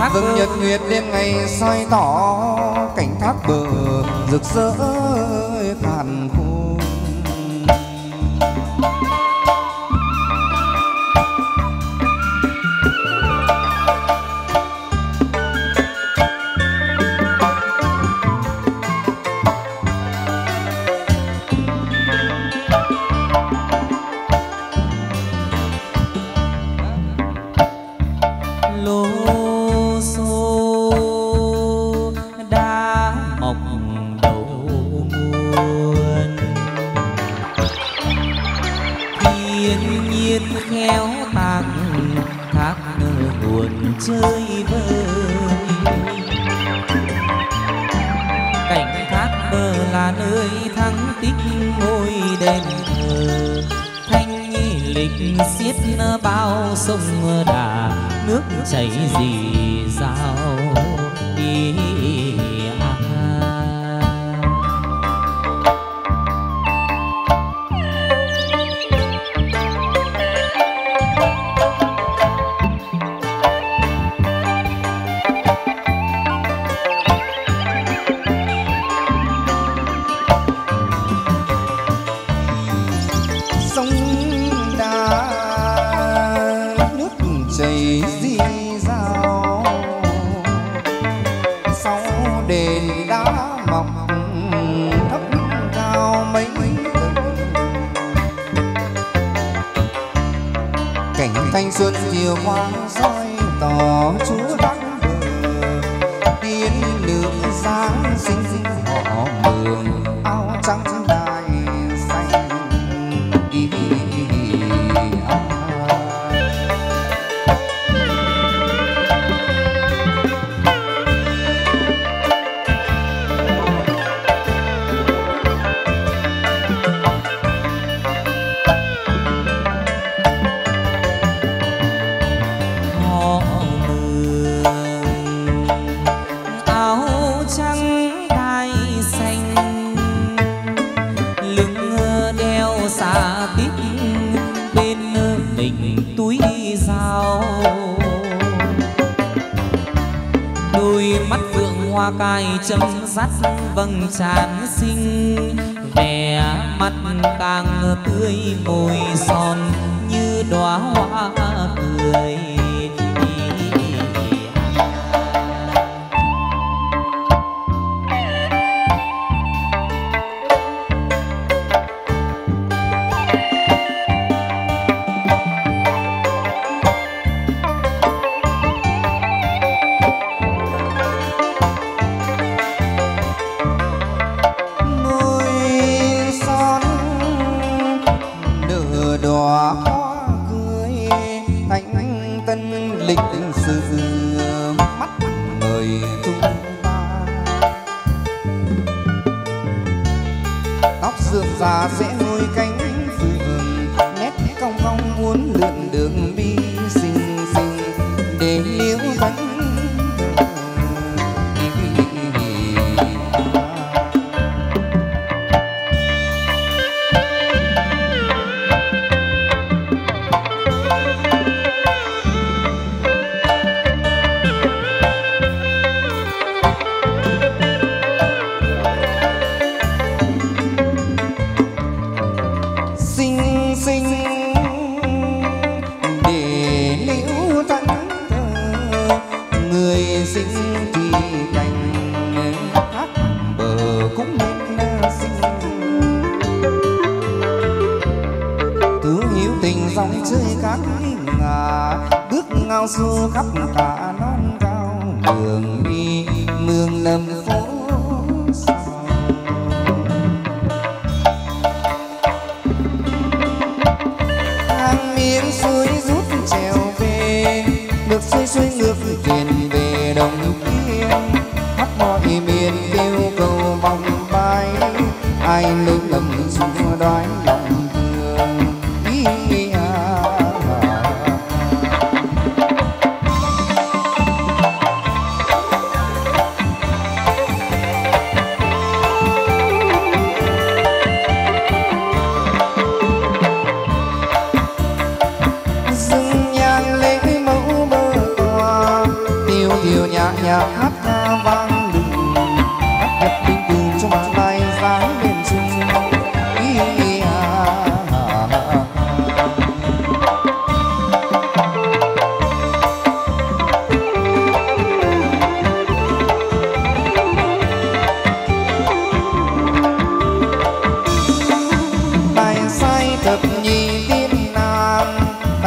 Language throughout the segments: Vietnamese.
thác vầng bơ nhật nguyệt đêm ngày soi tỏ cảnh thác bờ rực rỡ càn là nơi thắng tích ngôi đền thờ. Thanh lịch xiết bao sông đà, nước chảy dì dào. Đi đền đã mọc thấp cao mấy tầng cảnh thanh xuân chiều quang soi tỏ chúa đắng bờ tiên lượng sáng sinh hoa cài chấm dắt, vầng trán xinh. Vẻ mặt càng tươi môi son như đóa hoa. Đường đi mương năm phố.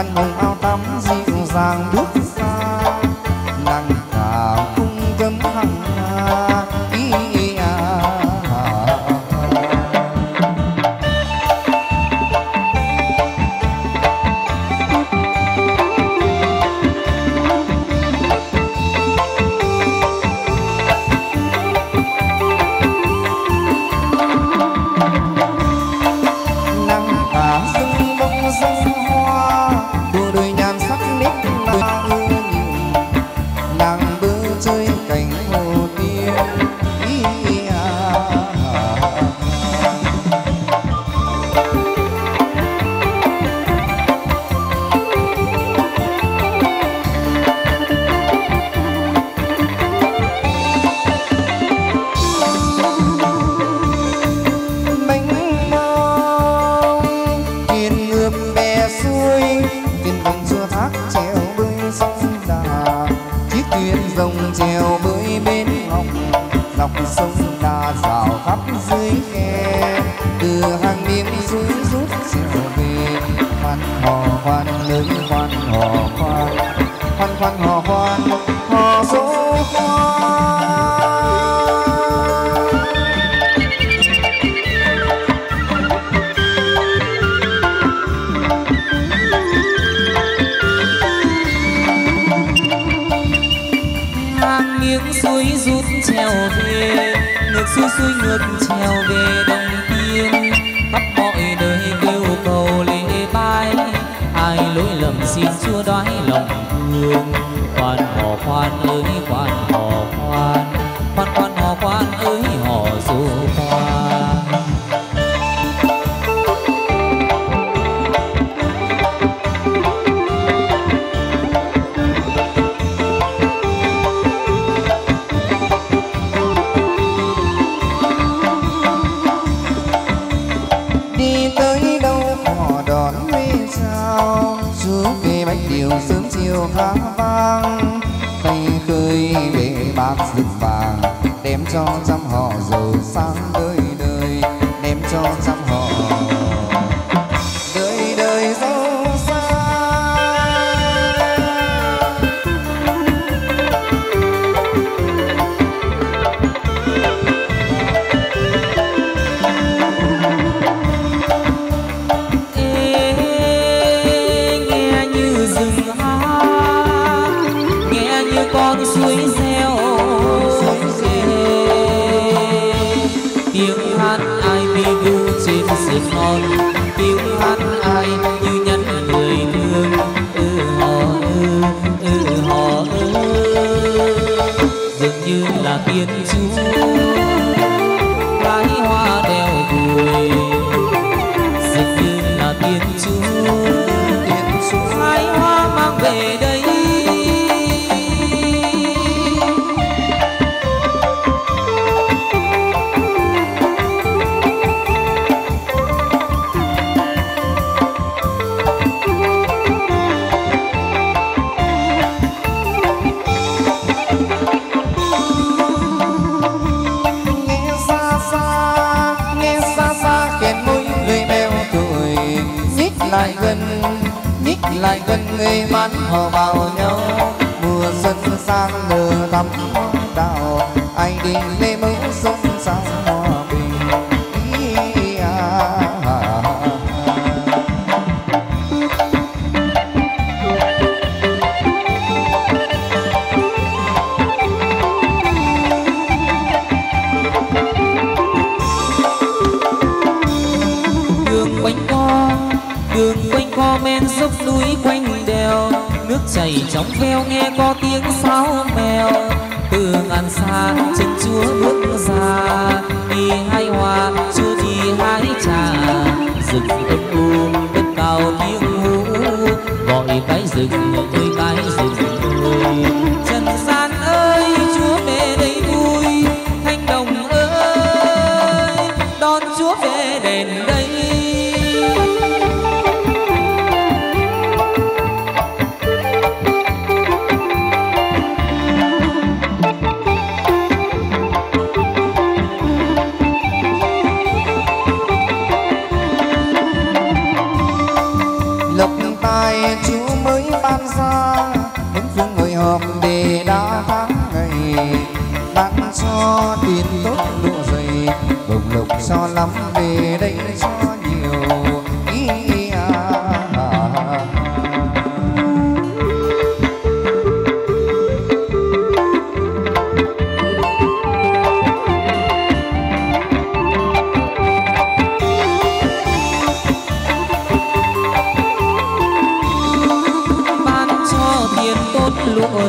Căn hồng áo tắm dịu dàng đà khắp dưới khe. Từ hàng miếng dưới rút treo về khoan hò khoan lớn khoan hò khoan. Khoan khoan hò khoan hò số khoan ngang miếng suối rút trèo về ngược xuôi xuôi ngược trèo về đồng tiên khắp mọi đời kêu cầu lễ bái. Ai lỗi lầm xin chúa đoái lòng thương. Khoan hò khoan ơi khoan hò khoan. Khoan khoan hò khoan đem cho dường như là tiên chúa. Gái hoa đeo đuôi, dường như là tiên chúa. Tiên chúa gái hoa mang về đây. Ngây mắt họ vào nhau mùa xuân sang nở thắm đào anh đi lên. Men dốc núi quanh đèo, nước chảy trong veo nghe có tiếng sáo mèo. Từ ngàn xa chân chúa bước ra, đi hai hoa chúa đi hái trà. Rừng âm u um, đất cao tiếng hú gọi cái rừng ơi cái rừng. mới ban ra. Hướng phương người hợp để đã tháng ngày bán cho tiền tốt độ dày bồng lộc cho lắm về đây cho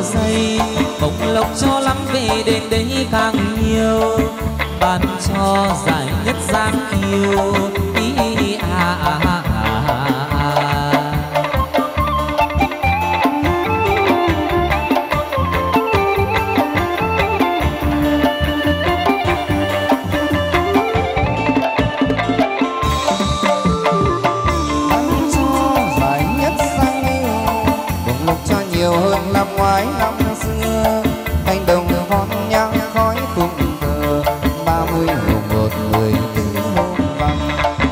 lụa dày bồng lộc cho lắm về đến đây càng nhiều. Ban cho giải nhất dáng yêu ý à, à, à,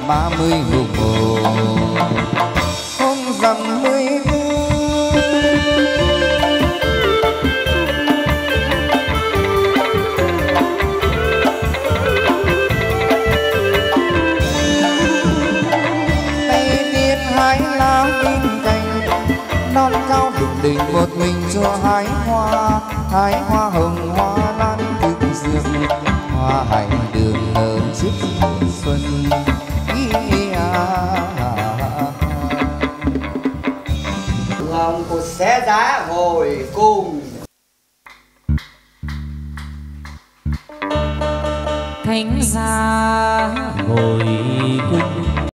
ba mươi mùng mồ hôm rằm mười tay tiên hái lá bên cành, non cao đục đỉnh một mình cho hái hoa. Hái hoa hồng, hoa lan cực dương hoa hành đường nở trước mùa xuân. Thánh gia ngồi. cung